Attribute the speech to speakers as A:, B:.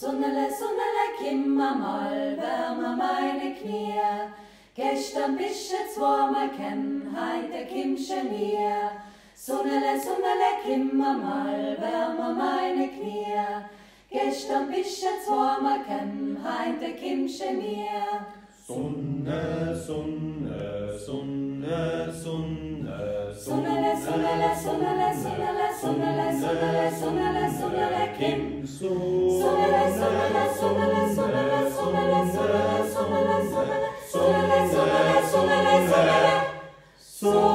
A: Sonnele, sonnele, kimma malve, ma meine knie. Gestern bist du zweimal kem, heute kimmst du mir. Sonnele, Sonnele, kimmer mal wärmer meine Knie. Gestern bist du zweimal kem, heute kimmst du mir.
B: Sonne, Sonne, Sonne, Sonne,
A: Sonnele, Sonnele, Sonnele, Sonnele, Sonnele, Sonnele, Sonnele, Sonnele, kim.
B: Sonne, Sou